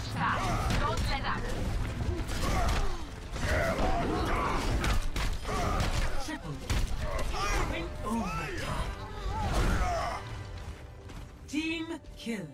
Don't let up. Triple. Win over. Team kill.